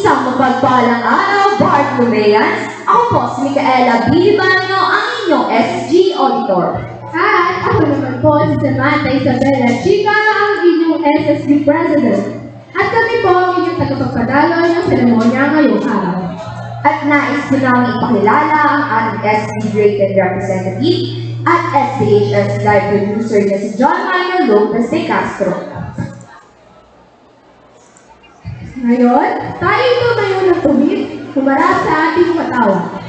Isang mapagpalang araw, Bart Lumeans. Ako po si Micaela Bilibanyo, ang inyong SG Auditor. At ako naman po si Samantha Isabella Chica, ang inyong SSB President. At kami po ang inyong tagapagpadalo ng seremonya ngayong araw. At nais ko nang ipakilala ang ating SB Rated Representative at SPHS Live Producer na si John Manuel Lopez de Castro. Ngayon, tayo tumayo ng tumit, humarap sa ating katawan.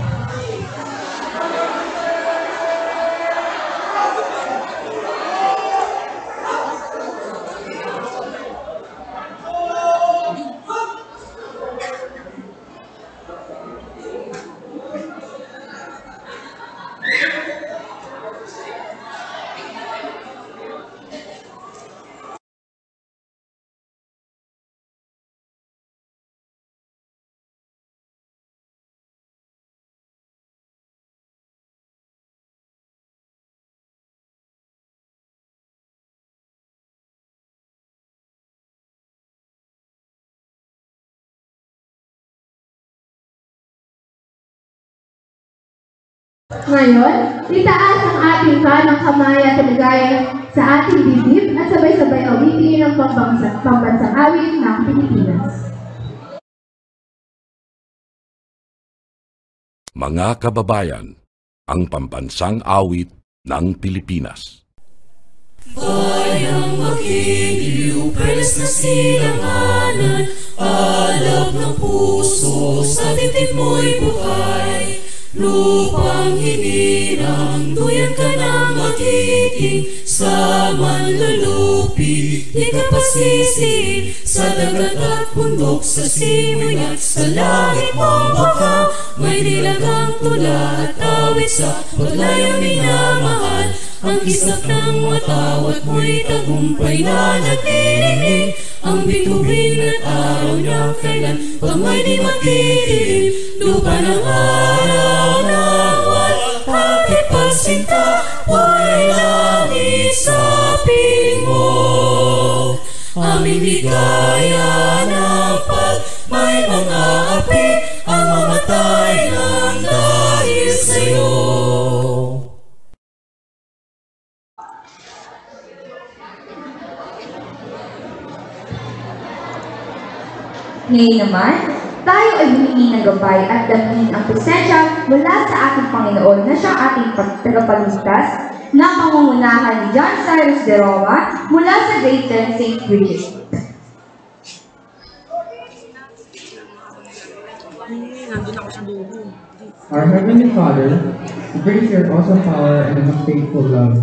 Ngayon, itaas ang ating kanang kamay at ilagay sa ating dibdib at sabay-sabay awitin ang pambansa, pambansang awit ng Pilipinas. Mga kababayan, ang pambansang awit ng Pilipinas. Bayang magiliw, perlas na silanganan, alab ng puso, sa dibdib mo'y buhay. Lupang hinirang, duyan ka na magiting, sa manlulupi, di ka pasisi, sa dagat at bundok, sa simoy at sa langit mong baka, may nilagang tula at awit sa paglayang minamahal, ang kisap ng matawat mo'y tagumpay na nagtininig Ang bituin at araw na kailan pa may di magdidilim Lupa ng araw na Bakit pagsinta Wa'y langit sa mo. Aming ligaya ng pag may mga api Ang mamatay ng dahil sa'yo. Ngayon naman, tayo ay humingi ng gabay at damhin ang presensya mula sa ating Panginoon na siyang ating pag- tagapagligtas na pangungunahan ni John Cyrus de Roma mula sa Great 10 St. Bridget. Our Heavenly Father, we praise your awesome power and unfaithful love.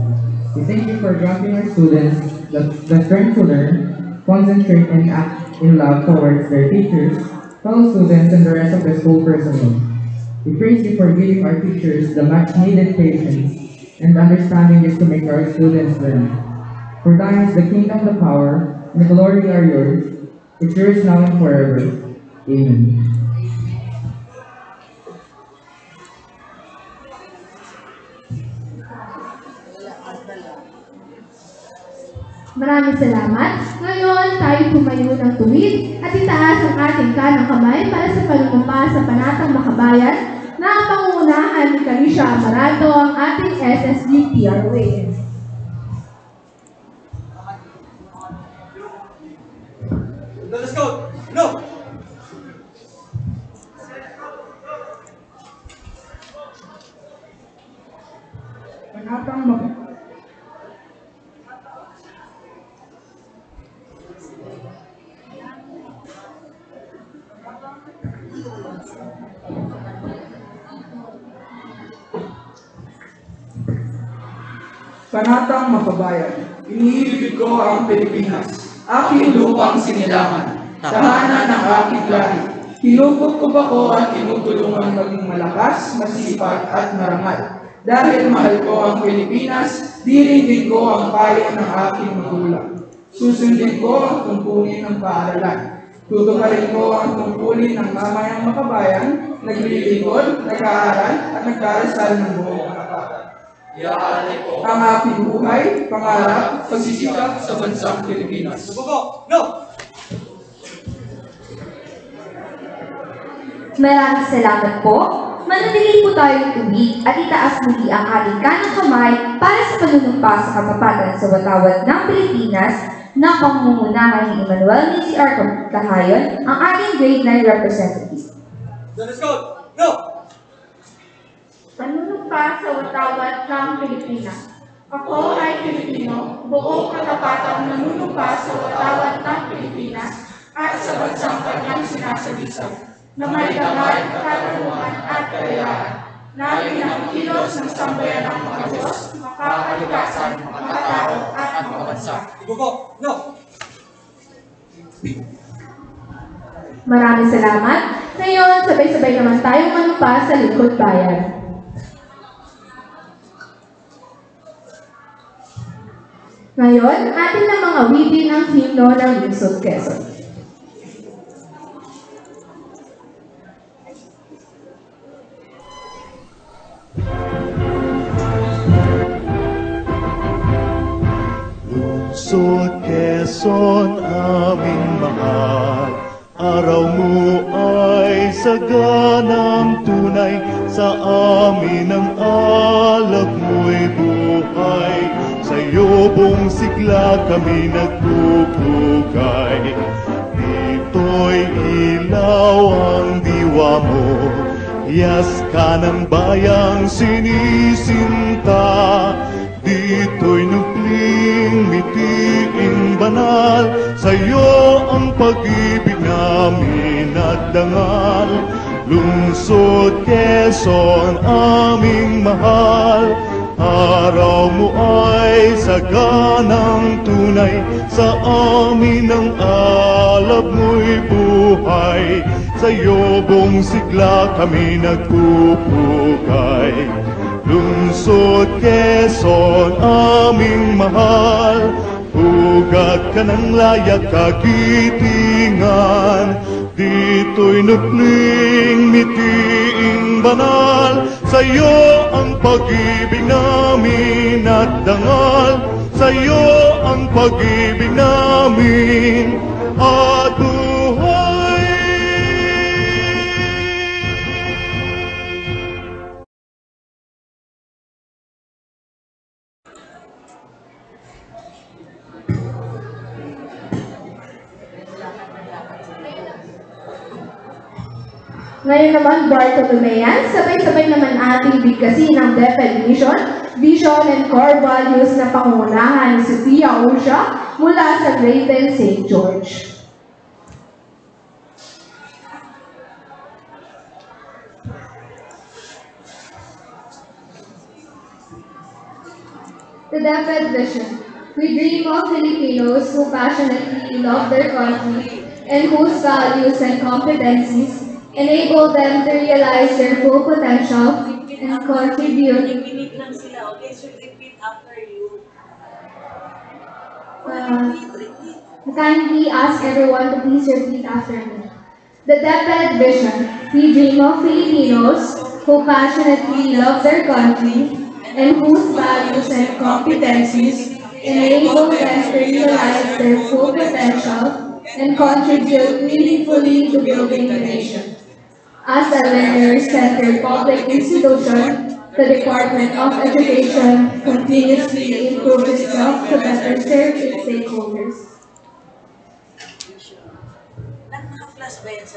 We thank you for granting our students the, the strength to learn, concentrate, and act in love towards their teachers, fellow students, and the rest of the school personnel. We praise you for giving our teachers the much needed patience and understanding is to make our students learn. For thine is the kingdom, the power, and the glory are yours. It's yours now and forever. Amen. Maraming salamat. Ngayon, tayo tumayo ng tuwid at itaas ang ating kanang kamay para sa panunumpa sa panatang makabayan na ang pangungunahan ni Kalisha Amaranto ang ating SSG PROAS. Lupang sinilangan, tahanan ng aking lahi. Tinupok ko ba ko at tinutulungan maging malakas, masipag at marangal. Dahil mahal ko ang Pilipinas, diringgin ko ang payo ng aking magulang. Susundin ko ang tungkulin ng paaralan. Tutuparin ko ang tungkulin ng mamayang makabayan, naglilingkod, nag-aaral at nagdarasal ng katapatan. Ang aking buhay, pangarap, pagsisikap sa bansang Pilipinas. Subuko! No! Maraming salamat po. Manatili po tayong tuwid at itaas muli ang ating kanang kamay para sa panunumpa sa kapapatan sa watawat ng Pilipinas na pangunguna ni Emmanuel Nisi R. Kahayon, ang ating grade 9 representative. Let's go! No! Panunumpa sa watawat ng Pilipinas. Ako ay Pilipino, buong katapatang nanunumpa sa watawat ng Pilipinas at sa bansang kanyang sinasalisan, na may damay, katarungan at kalayaan, na pinakikilos ng sambayan ng mga Diyos, makakalikasan, mga tao at mga bansa. Ibuko! No! Maraming salamat. Ngayon, sabay-sabay naman tayong manumpa sa likod bayan. Ngayon, atin na mga awitin ang himno ng Lungsod Quezon. Lungsod Quezon, aming mahal Araw mo ay saganang tunay Sa amin ang alab sigla kami nagpupugay Dito'y ilaw ang diwa mo. Hiyas ka ng bayang sinisinta Dito'y nukling mitiing banal. Sa'yo ang pag-ibig namin at dangal. Lungsod Quezon aming mahal Araw mo ay saganang tunay Sa amin ang alab mo'y buhay. Sa iyong sigla kami nagpupugay Lungsod Quezon aming mahal. Ugat ka ng layak kagitingan Dito'y nukling mitiing banal. Sa'yo ang pag-ibig namin at dangal. Sa'yo ang pag-ibig namin at Ngayon naman, Bartolomean, sabay-sabay naman ating bigkasin ang DepEd Mission, Vision and Core Values na pangunahan ni Sophia Usha mula sa Grade 10 St. George. The DepEd vision. We dream of Filipinos who passionately love their country and whose values and competencies enable them to realize their full potential and contribute Minute lang sila, okay? So repeat after you. Uh, kindly ask everyone to please repeat after me. The DepEd vision. We dream of Filipinos who passionately love their country and whose values and competencies enable them to realize their full potential and contribute meaningfully to building the nation. As a learner-centered public institution, the Department of Education continuously improves itself to better serve its stakeholders.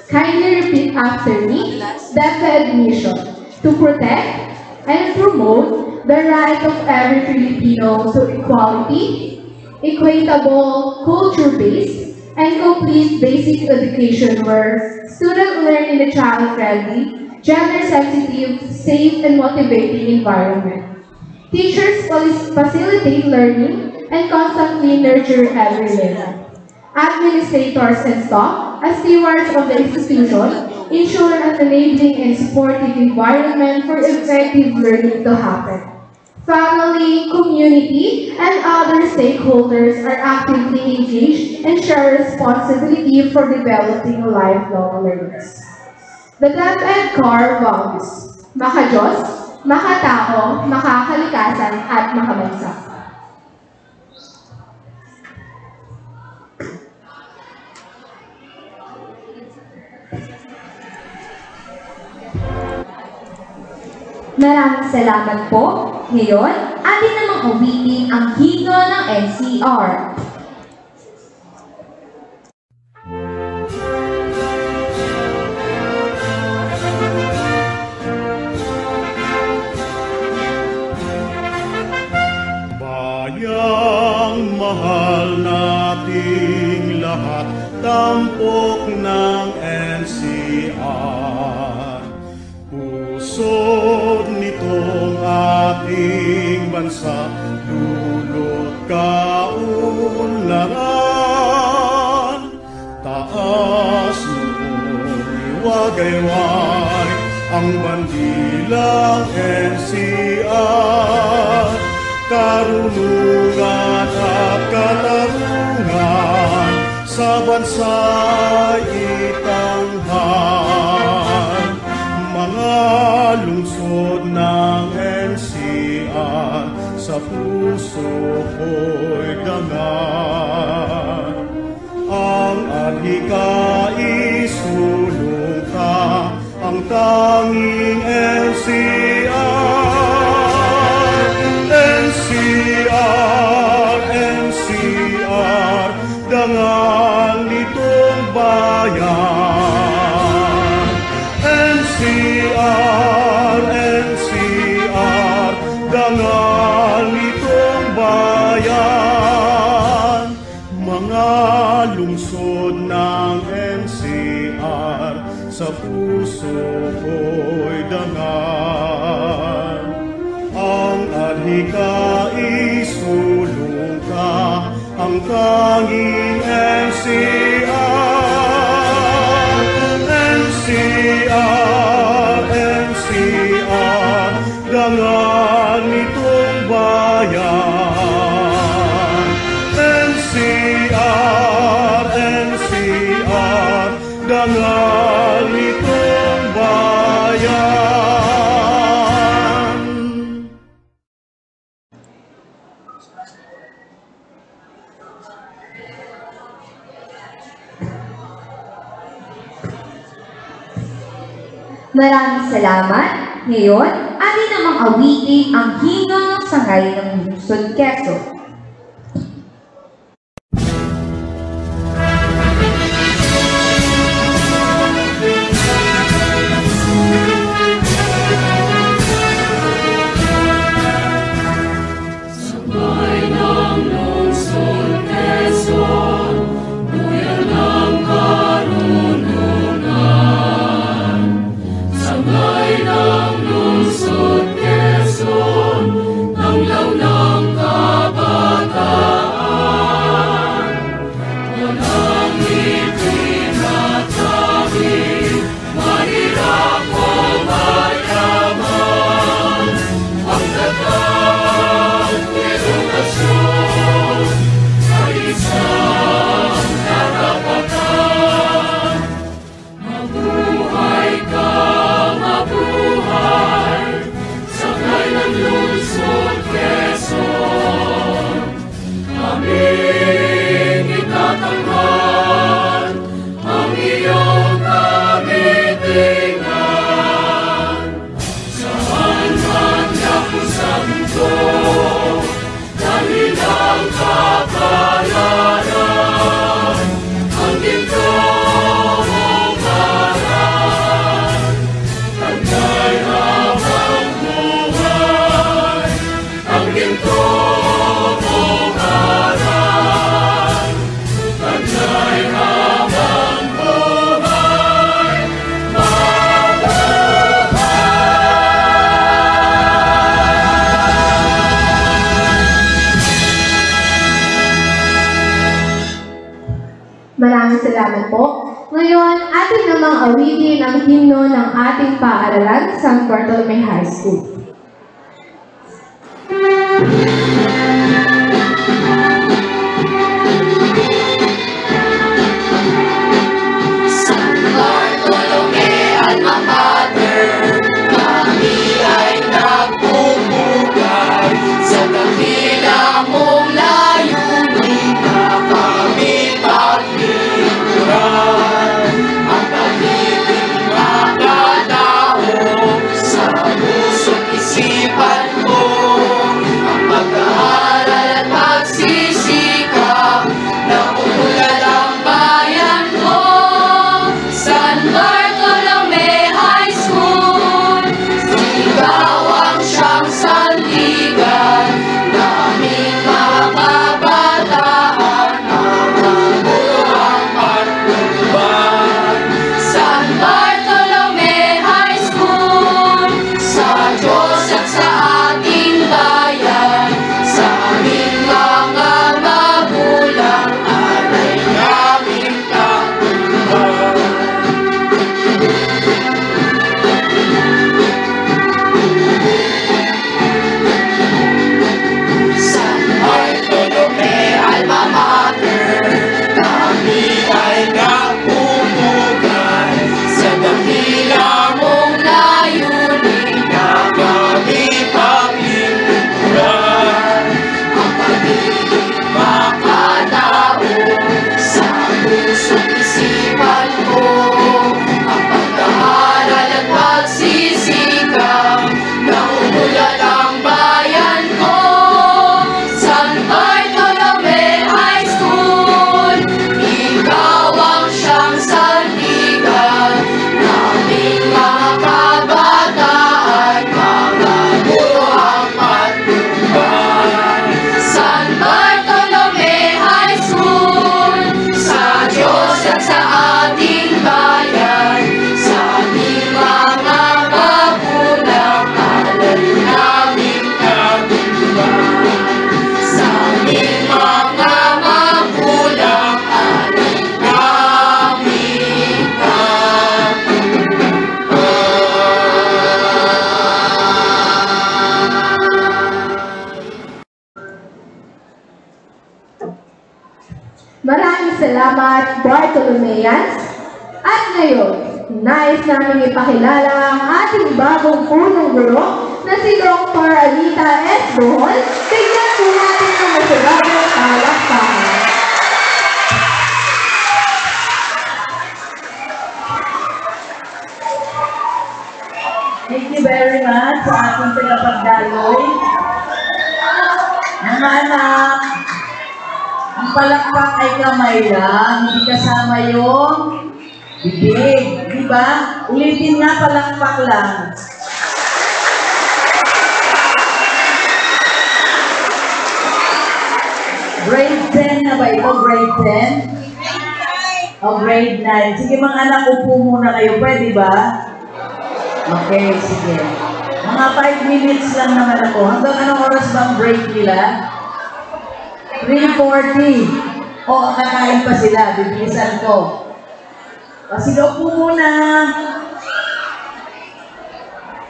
Kindly repeat after me. DepEd mission to protect and promote the right of every Filipino to equality, equitable, culture-based, and complete basic education where students learn in a child-friendly, gender-sensitive, safe, and motivating environment. Teachers facilitate learning and constantly nurture every learner. Administrators and staff, as stewards of the institution, ensure an enabling and supportive environment for effective learning to happen. Family, community, and other stakeholders are actively engaged and share responsibility for developing lifelong learners. The DepEd core values, makajos, makatao, makakalikasan, at makabansa. Maraming salamat po. Ngayon, atin namang uwitin ang himno ng NCR. sa itanghal, mga lungsod ng NCR sa puso ko'y dangal. Ang alhika isulong ka, ang tanging NCR. longing and see. Maraming salamat. Ngayon, atin namang awitin ang himno ng sangay ng Lungsod Quezon. natin namang awili ng himno ng ating paaralan, San Bartolome High School. Namin ipakilala ang ating bagong punong guro na si Dr. Anita S. Bohol. Tignan po natin ang masigabong palakpakan. Thank you very much sa ating tagapagdaloy. Mga anak, ang palakpak ay kamay lang, hindi kasama yung bibig. Di ba? Ulitin nga palakpak lang. Grade 10 na ba ito? Grade 10? O grade 9. Sige mga anak, upo muna kayo. Pwede ba? Okay, sige. Mga 5 minutes lang naman ako. Hanggang anong oras ba ang break nila? 3.40. O, kakain pa sila. Bibilisan ko. O, sige, upo muna.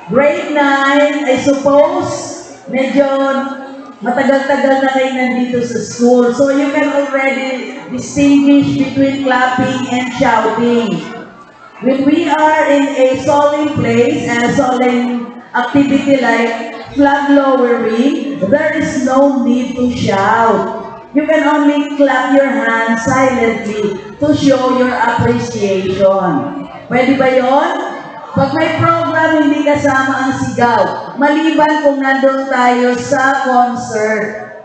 Grade 9, I suppose, medyo matagal-tagal na kayo nandito sa school. So, you can already distinguish between clapping and shouting. When we are in a solemn place and a solemn activity like flag lowering, there is no need to shout. You can only clap your hands silently to show your appreciation. Pwede ba yon? Pag may program, hindi kasama ang sigaw. Maliban kung nandun tayo sa concert.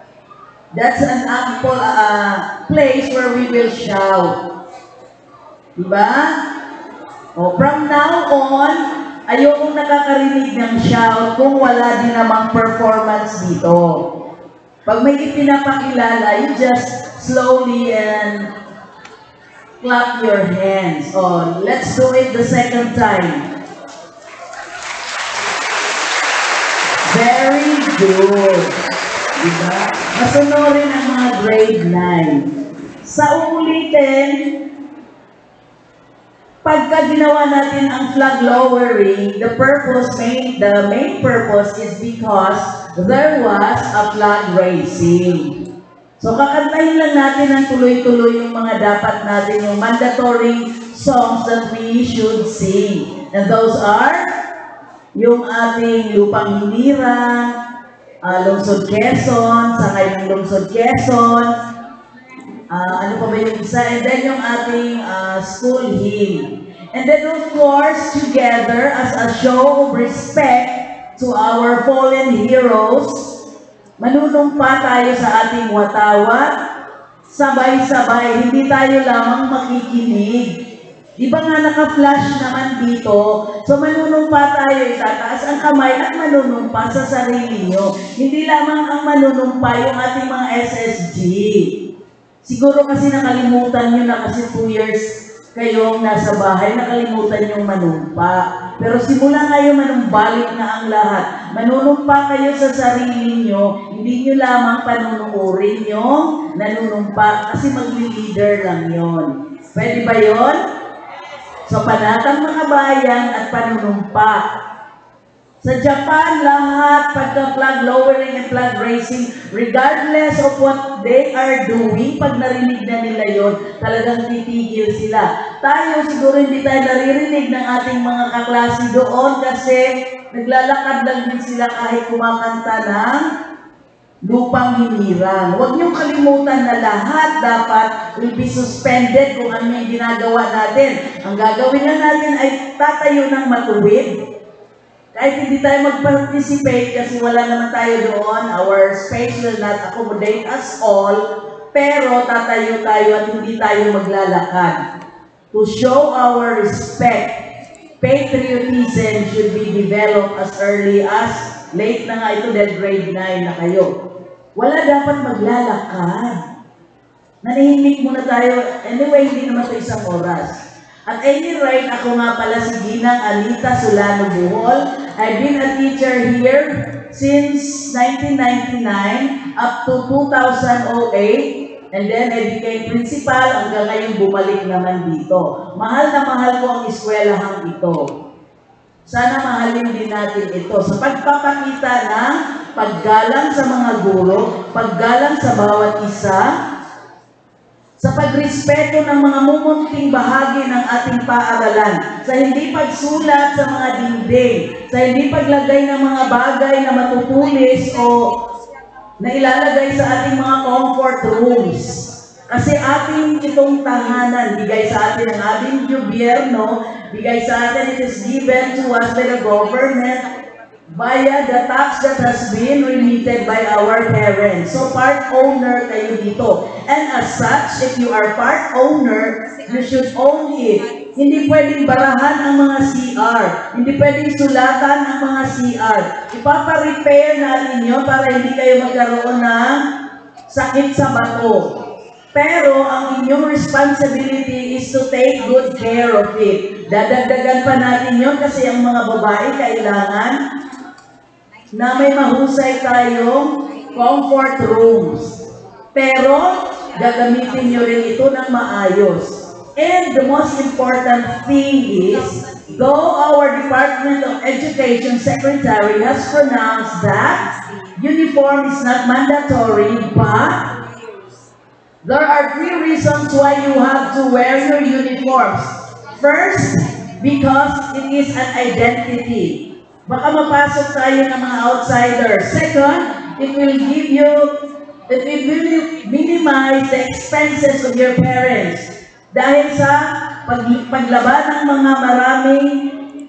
That's an ample uh, place where we will shout. Diba? O, from now on, ayokong nakakarinig ng shout kung wala din namang performance dito. Pag may ipinapakilala, you just slowly and clap your hands. Oh, let's do it the second time. Very good. Diba? Masunurin ang mga grade 9. Sa uulitin, pagka ginawa natin ang flag lowering, the purpose, main, the main purpose is because there was a flag raising. So kakantahin lang natin ang tuloy-tuloy yung mga dapat natin, yung mandatory songs that we should sing. And those are yung ating Lupang Hinira, uh, Lungsod Quezon, Sangay ng Lungsod Quezon, uh, ano pa ba yung isa? And then yung ating uh, school hymn. And then of course, together as a show of respect to our fallen heroes, manunumpa tayo sa ating watawat, sabay-sabay, hindi tayo lamang makikinig. Di ba nga naka-flash naman dito? So manunumpa tayo, itataas ang kamay at manunumpa sa sarili nyo. Hindi lamang ang manunumpa yung ating mga SSG. Siguro kasi nakalimutan nyo na kasi 2 years kayong nasa bahay, nakalimutan yung manumpa. Pero simula ngayon, manumbalik na ang lahat. Manunumpa kayo sa sarili nyo, hindi nyo lamang panunuorin yung nanunumpa kasi magli-leader lang yon. Pwede ba yon? Sa panatang mga bayan at panunumpa. Sa Japan, lahat pagka-flag lowering and flag raising, regardless of what they are doing, pag narinig na nila yon, talagang titigil sila. Tayo siguro hindi tayo naririnig ng ating mga kaklase doon kasi naglalakad lang din sila kahit kumakanta ng lupang hiniran. Huwag niyong kalimutan na lahat dapat will be suspended kung ano yung ginagawa natin. Ang gagawin na natin ay tatayo ng matuwid. Kahit hindi tayo mag-participate kasi wala naman tayo doon, our space will not accommodate us all, pero tatayo tayo at hindi tayo maglalakad. To show our respect, patriotism should be developed as early as, late na nga ito dahil grade 9 na kayo. Wala dapat maglalakad. Nanahimik muna tayo. Anyway, hindi naman ito isang oras. At any rate, ako nga pala si Ginang Anita Solano Buhol. I've been a teacher here since 1999 up to 2008. And then I became principal hanggang ngayon bumalik naman dito. Mahal na mahal ko ang eskwelahang ito. Sana mahalin din natin ito sa pagpapakita ng paggalang sa mga guro, paggalang sa bawat isa, sa pagrespeto ng mga mumunting bahagi ng ating paaralan, sa hindi pagsulat sa mga dingding, sa hindi paglagay ng mga bagay na matutulis o na ilalagay sa ating mga comfort rooms. Kasi ating itong tahanan, bigay sa atin ng ating gobyerno, bigay sa atin, it is given to us by the government, via the tax that has been remitted by our parents. So part owner kayo dito. And as such, if you are part owner, you should own it. Hindi pwedeng barahan ang mga CR. Hindi pwedeng sulatan ang mga CR. Ipapa-repair natin yun para hindi kayo magkaroon ng sakit sa bato. Pero ang inyong responsibility is to take good care of it. Dadagdagan pa natin yon kasi ang mga babae kailangan na may mahusay tayong comfort rooms. Pero, gagamitin nyo rin ito ng maayos. And the most important thing is, though our Department of Education Secretary has pronounced that uniform is not mandatory, but there are three reasons why you have to wear your uniforms. First, because it is an identity. Baka mapasok tayo ng mga outsiders. Second, it will give you, it will minimize the expenses of your parents. Dahil sa pag, paglaba ng mga maraming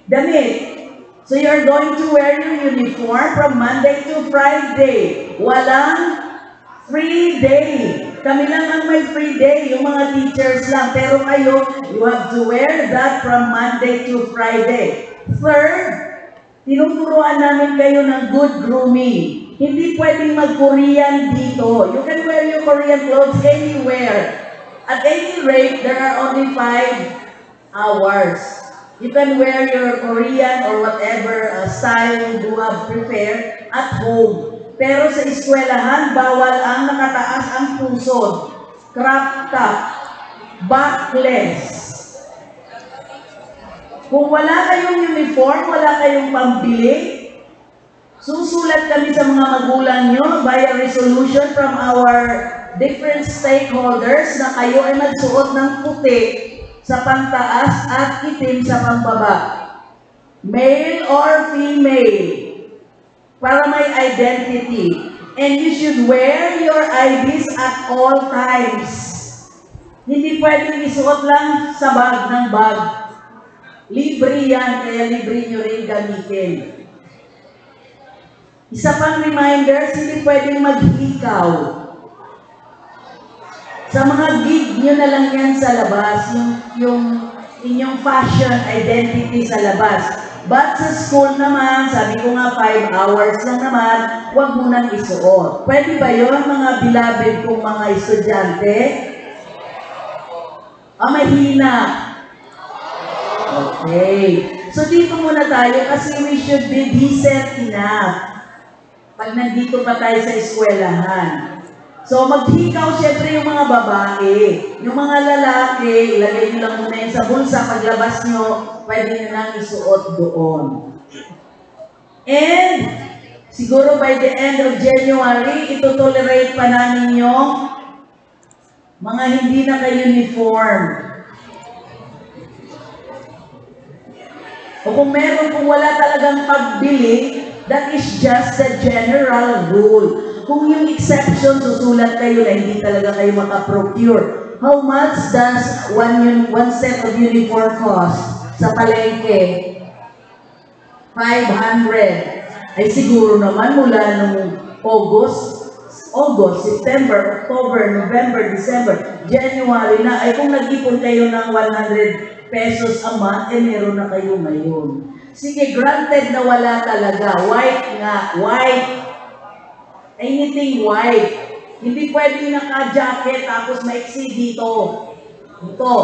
damit. So you're going to wear your uniform from Monday to Friday. Walang free day. Kami lang ang may free day, yung mga teachers lang. Pero kayo, you have to wear that from Monday to Friday. Third, tinuturuan namin kayo ng good grooming. Hindi pwedeng mag-Korean dito. You can wear your Korean clothes anywhere. At any rate, there are only five hours. You can wear your Korean or whatever uh, style you have prepared at home. Pero sa eskwelahan, bawal ang nakataas ang pusod, crop top, backless, kung wala kayong uniform, wala kayong pambili, susulat kami sa mga magulang nyo via resolution from our different stakeholders na kayo ay magsuot ng puti sa pantaas at itim sa pambaba. Male or female, para may identity. And you should wear your IDs at all times. Hindi pwedeng isuot lang sa bag ng bag. Libre yan, kaya libre nyo rin gamitin. Isa pang reminder, hindi pwedeng maghikaw. Sa mga gig nyo na lang yan sa labas, yung, yung inyong fashion identity sa labas. But sa school naman, sabi ko nga 5 hours lang naman, huwag mo nang isuot. Pwede ba yon mga beloved kong mga estudyante? Ah, mahina. Okay. So dito muna tayo kasi we should be decent enough. Pag nandito pa tayo sa eskwelahan. So maghikaw syempre yung mga babae. Yung mga lalaki, ilagay nyo lang muna yun sa bulsa. Paglabas nyo, pwede nyo nang isuot doon. And siguro by the end of January, ito tolerate pa namin yung mga hindi naka-uniform. O kung meron, kung wala talagang pagbili, that is just the general rule. Kung yung exception, susulat kayo na hindi talaga kayo makaprocure. How much does one, un- one set of uniform cost sa palengke? 500. Ay siguro naman mula nung August, August, September, October, November, December, January na, ay kung nag-ipon kayo ng 100 pesos a month, eh meron na kayo ngayon. Sige, granted na wala talaga. White nga, white. Anything white. Hindi pwedeng naka-jacket tapos maiksi dito. Ito.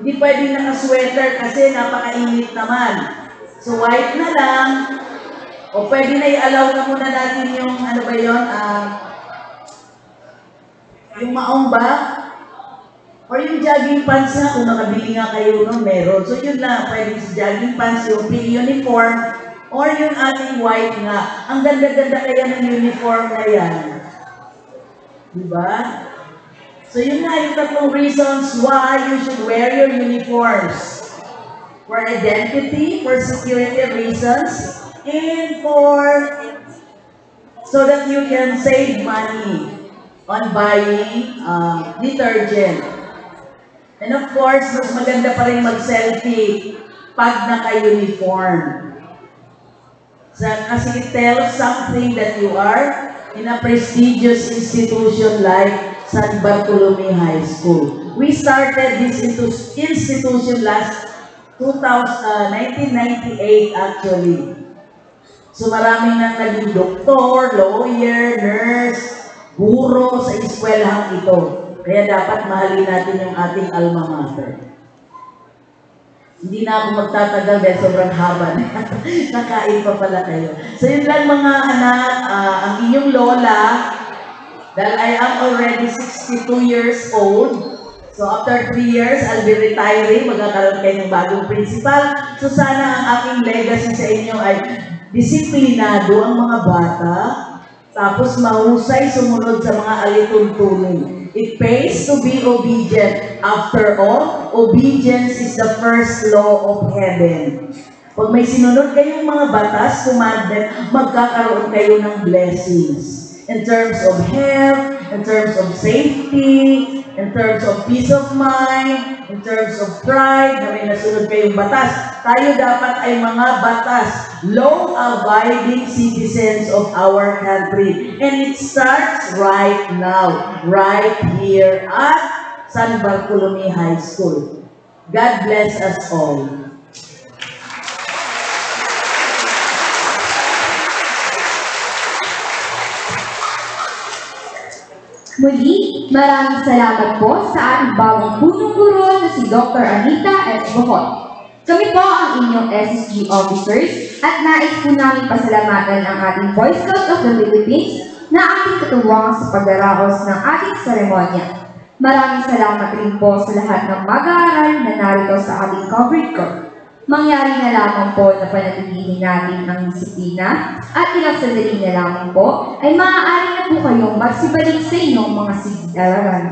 Hindi pwedeng naka-sweater kasi napakainit naman. So white na lang. O pwede na i-allow na muna natin yung ano ba yun, ah, yung maong ba? Or yung jogging pants nga, kung nakabili nga kayo nun, meron. So yun lang, pwede sa jogging pants, yung pink uniform, or yung ating white nga. Ang ganda-ganda kaya ng uniform na yan. Diba? So yun nga yung tatlong reasons why you should wear your uniforms. For identity, for security reasons, and for so that you can save money on buying uh, detergent. And of course, mas maganda pa rin mag-selfie pag naka-uniform. So, kasi it tells something that you are in a prestigious institution like San Bartolome High School. We started this institution last 2000, uh, 1998 actually. So maraming nang naging doktor, lawyer, nurse, guro sa eskwelahang ito. Kaya dapat mahalin natin yung ating alma mater. Hindi na ako magtatagal dahil sobrang haba na. Nakain pa pala kayo. So yun lang mga anak, ah, ang inyong lola, dahil I am already 62 years old, So after 3 years, I'll be retiring, magkakaroon kayo ng bagong principal. So sana ang aking legacy sa inyo ay disiplinado ang mga bata, tapos mahusay sumunod sa mga alituntunin. It pays to be obedient. After all, obedience is the first law of heaven. Pag may sinunod kayong mga batas, commandment, magkakaroon kayo ng blessings. In terms of health, in terms of safety, in terms of peace of mind, in terms of pride, na may nasunod kayong batas. Tayo dapat ay mga batas, law-abiding citizens of our country. And it starts right now, right here at San Bartolome High School. God bless us all. Muli, maraming salamat po sa ating bagong punong guro na si Dr. Anita S. Bohot. Kami po ang inyong SSG officers at nais po namin pasalamatan ang ating Boy Scouts of the Philippines na ating katuwang sa pag-araos ng ating seremonya. Maraming salamat rin po sa lahat ng mag-aaral na narito sa ating coverage court. Mangyari na lamang po na panatilihin natin ang disiplina at ilang sandali na lamang po ay maaari na po kayong magsibalik sa inyong mga silid-aralan.